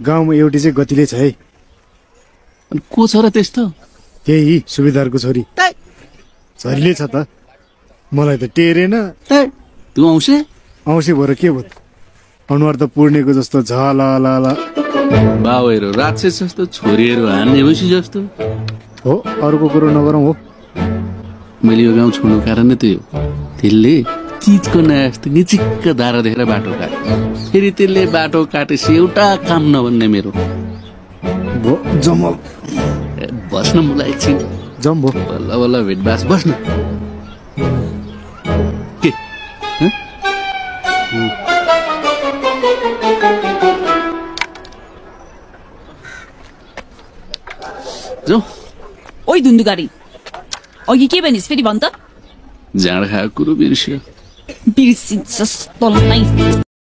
गाउँमा एउटी चाहिँ गतिले छ है। अनि को छ र त्यस्तो? त्यही सुबेदारको छोरी। छोरीले छ त। मलाई त टेरेन। तँ आउँछ औँसी भएर के भयो? अनुहार त पुर्णेको जस्तो झल बाउहरू राक्षस जस्तो छोरीहरू हान्ने भैँसी जस्तो। हो अरूको कुरो नगरौँ हो। मैले यो गाउँ छोड्नु कारण नै त्यही हो। त्यसले चिजको नयाँ जस्तो निचिक्क धारा देखेर बाटो काट्यो फेरि त्यसले बाटो काटेपछि एउटा काम नभन्ने मेरो। बस्न मलाई एकछिन। जम भो बल्ल बल्ल भेटबास बस्न। के? जाउँ ओइ धुन्धुगाडी अघि के भनिस् फेरि भन् त। जाँड खाएको कुरो बिर्सियो। This is just the.